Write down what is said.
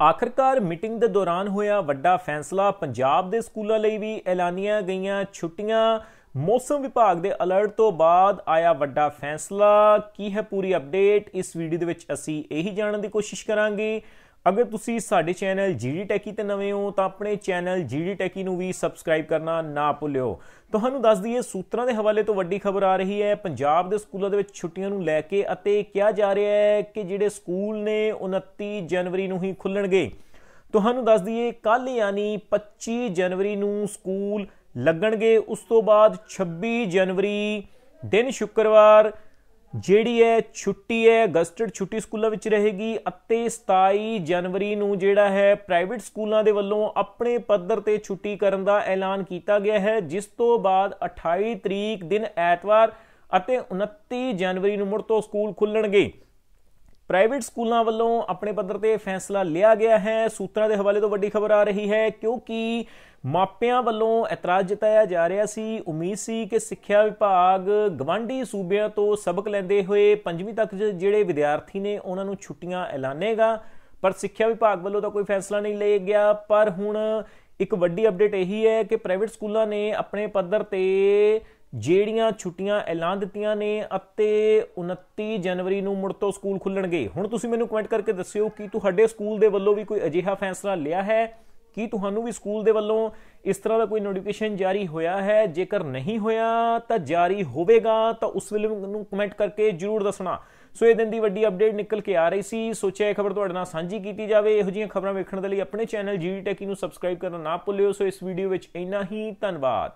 ਆਖਰਕਾਰ ਮੀਟਿੰਗ ਦੇ ਦੌਰਾਨ ਹੋਇਆ ਵੱਡਾ ਫੈਸਲਾ, ਪੰਜਾਬ ਦੇ ਸਕੂਲਾਂ ਲਈ ਵੀ ਐਲਾਨੀਆਂ ਗਈਆਂ ਛੁੱਟੀਆਂ। ਮੌਸਮ ਵਿਭਾਗ ਦੇ ਅਲਰਟ ਤੋਂ ਬਾਅਦ ਆਇਆ ਵੱਡਾ ਫੈਸਲਾ। ਕੀ ਹੈ ਪੂਰੀ ਅਪਡੇਟ? ਇਸ ਵੀਡੀਓ ਦੇ ਵਿੱਚ ਅਸੀਂ ਇਹੀ ਜਾਣਨ ਦੀ ਕੋਸ਼ਿਸ਼ ਕਰਾਂਗੇ। ਅਗਰ ਤੁਸੀਂ ਸਾਡੇ ਚੈਨਲ ਜੀਡੀ ਟੈਕੀ ਤੇ ਨਵੇਂ ਹੋ, ਤਾਂ ਆਪਣੇ ਚੈਨਲ ਜੀਡੀ ਟੈਕੀ ਨੂੰ ਵੀ ਸਬਸਕ੍ਰਾਈਬ ਕਰਨਾ ਨਾ ਭੁੱਲਿਓ। ਤੁਹਾਨੂੰ ਦੱਸ ਦਈਏ, ਸੂਤਰਾਂ ਦੇ ਹਵਾਲੇ ਤੋਂ ਵੱਡੀ ਖਬਰ ਆ ਰਹੀ ਹੈ, ਪੰਜਾਬ ਦੇ ਸਕੂਲਾਂ ਦੇ ਵਿੱਚ ਛੁੱਟੀਆਂ ਨੂੰ ਲੈ ਕੇ ਅਤੇ ਕਿਹਾ ਜਾ ਰਿਹਾ ਹੈ ਕਿ ਜਿਹੜੇ ਸਕੂਲ ਨੇ 29 ਜਨਵਰੀ ਨੂੰ ਹੀ ਖੁੱਲਣਗੇ। ਤੁਹਾਨੂੰ ਦੱਸ ਦਈਏ ਕੱਲ ਯਾਨੀ 25 ਜਨਵਰੀ ਨੂੰ ਸਕੂਲ ਲੱਗਣਗੇ। ਉਸ ਤੋਂ ਬਾਅਦ 26 ਜਨਵਰੀ, ਦਿਨ ਸ਼ੁੱਕਰਵਾਰ ਜਿਹੜੀ ਹੈ ਛੁੱਟੀ ਹੈ ਗਸਟਡ ਛੁੱਟੀ ਸਕੂਲਾਂ ਵਿੱਚ ਰਹੇਗੀ ਅਤੇ 27 ਜਨਵਰੀ ਨੂੰ ਜਿਹੜਾ ਹੈ ਪ੍ਰਾਈਵੇਟ ਸਕੂਲਾਂ ਦੇ ਵੱਲੋਂ ਆਪਣੇ ਪੱਧਰ ਤੇ ਛੁੱਟੀ ਕਰਨ ਦਾ ਐਲਾਨ ਕੀਤਾ ਗਿਆ ਹੈ, ਜਿਸ ਤੋਂ ਬਾਅਦ 28 ਤਰੀਕ ਦਿਨ ਐਤਵਾਰ ਅਤੇ 29 ਜਨਵਰੀ ਨੂੰ ਮੁੜ ਤੋਂ ਸਕੂਲ ਖੁੱਲਣਗੇ। ਪ੍ਰਾਈਵੇਟ ਸਕੂਲਾਂ ਵੱਲੋਂ ਆਪਣੇ ਪੱਧਰ ਤੇ ਫੈਸਲਾ ਲਿਆ ਗਿਆ ਹੈ। ਸੂਤਰਾਂ ਦੇ ਹਵਾਲੇ ਤੋਂ ਵੱਡੀ ਖਬਰ ਆ ਰਹੀ ਹੈ, ਕਿਉਂਕਿ ਮਾਪਿਆਂ ਵੱਲੋਂ ਇਤਰਾਜ਼ ਜਤਾਇਆ ਜਾ ਰਿਹਾ ਸੀ। ਉਮੀਦ ਸੀ ਕਿ ਸਿੱਖਿਆ ਵਿਭਾਗ ਗਵਾਂਢੀ ਸੂਬਿਆਂ ਤੋਂ ਸਬਕ ਲੈਂਦੇ ਹੋਏ ਪੰਜਵੀਂ ਤੱਕ ਜਿਹੜੇ ਵਿਦਿਆਰਥੀ ਨੇ ਉਹਨਾਂ ਨੂੰ ਛੁੱਟੀਆਂ ਐਲਾਨੇਗਾ। ਪਰ ਸਿੱਖਿਆ ਵਿਭਾਗ ਵੱਲੋਂ ਤਾਂ ਕੋਈ ਫੈਸਲਾ ਨਹੀਂ ਲਿਆ ਗਿਆ। ਪਰ ਹੁਣ ਇੱਕ ਵੱਡੀ ਅਪਡੇਟ ਇਹੀ ਹੈ ਕਿ ਪ੍ਰਾਈਵੇਟ ਸਕੂਲਾਂ ਨੇ ਆਪਣੇ ਪੱਧਰ ਤੇ ਜਿਹੜੀਆਂ ਛੁੱਟੀਆਂ ਐਲਾਨ ਦਿੱਤੀਆਂ ਨੇ ਅਤੇ 29 ਜਨਵਰੀ ਨੂੰ ਮੁੜ ਤੋਂ ਸਕੂਲ ਖੁੱਲਣਗੇ। ਹੁਣ ਤੁਸੀਂ ਮੈਨੂੰ ਕਮੈਂਟ ਕਰਕੇ ਦੱਸਿਓ ਕਿ ਤੁਹਾਡੇ ਸਕੂਲ ਦੇ ਵੱਲੋਂ ਵੀ ਕੋਈ ਅਜਿਹਾ ਫੈਸਲਾ ਲਿਆ ਹੈ? ਕੀ ਤੁਹਾਨੂੰ ਵੀ ਸਕੂਲ ਦੇ ਵੱਲੋਂ ਇਸ ਤਰ੍ਹਾਂ ਦਾ ਕੋਈ ਨੋਟੀਫਿਕੇਸ਼ਨ ਜਾਰੀ ਹੋਇਆ ਹੈ? ਜੇਕਰ ਨਹੀਂ ਹੋਇਆ ਤਾਂ ਜਾਰੀ ਹੋਵੇਗਾ, ਤਾਂ ਉਸ ਵੇਲੇ ਮੈਨੂੰ ਕਮੈਂਟ ਕਰਕੇ ਜਰੂਰ ਦੱਸਣਾ। ਸੋ ਇਹ ਦਿਨ ਦੀ ਵੱਡੀ ਅਪਡੇਟ ਨਿਕਲ ਕੇ ਆ ਰਹੀ ਸੀ। ਸੋਚਿਆ ਇਹ ਖਬਰ ਤੁਹਾਡੇ ਨਾਲ ਸਾਂਝੀ ਕੀਤੀ ਜਾਵੇ, ਇਹੋ ਜਿਹੀਆਂ ਖਬਰਾਂ ਵੇਖਣ ਦੇ ਲਈ ਆਪਣੇ ਚੈਨਲ ਜੀਡੀ ਟੈਕੀ ਨੂੰ ਸਬਸਕ੍ਰਾਈਬ ਕਰਨਾ ਨਾ ਭੁੱਲਿਓ। ਸੋ ਇਸ ਵੀਡੀਓ ਵਿੱਚ ਇੰਨਾ ਹੀ। ਧੰਨਵਾਦ।